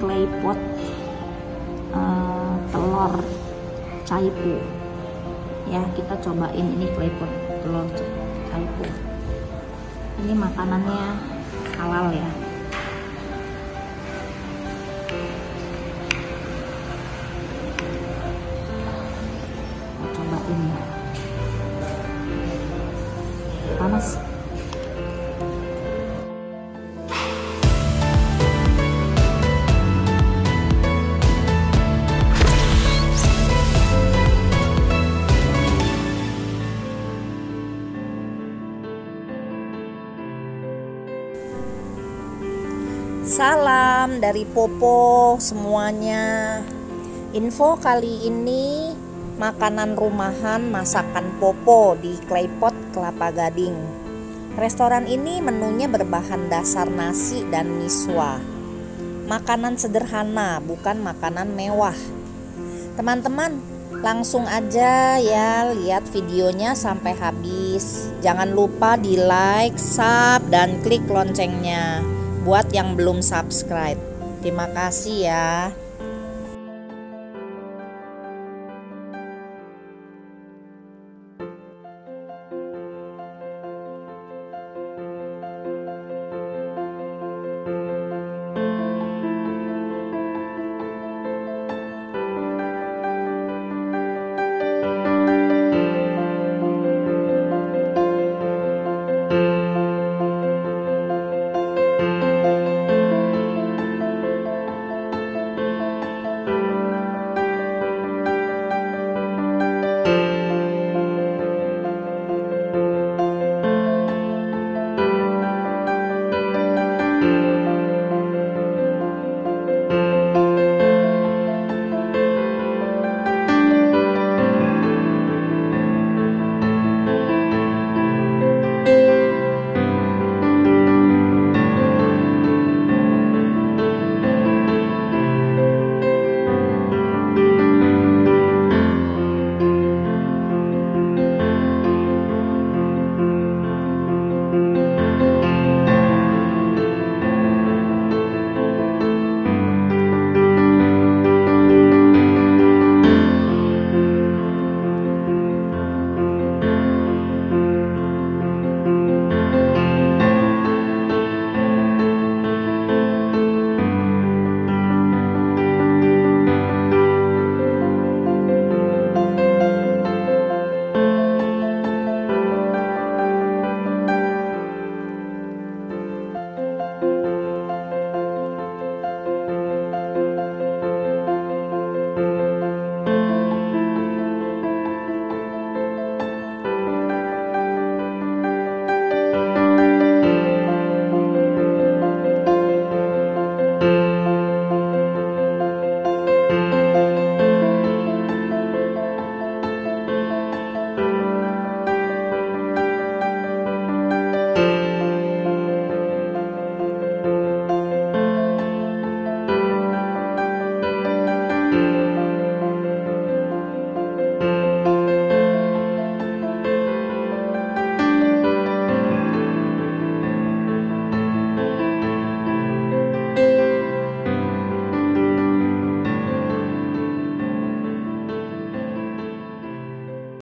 claypot uh, telur caipu. Ya kita cobain ini claypot telur caipu. Ini makanannya halal ya. Kita cobain ya Salam dari Popo semuanya. Info kali ini makanan rumahan masakan Popo di Claypot Kelapa Gading. Restoran ini menunya berbahan dasar nasi dan miswa. Makanan sederhana, bukan makanan mewah. Teman-teman, langsung aja ya lihat videonya sampai habis. Jangan lupa di like, sub, dan klik loncengnya buat yang belum subscribe. Terima kasih ya.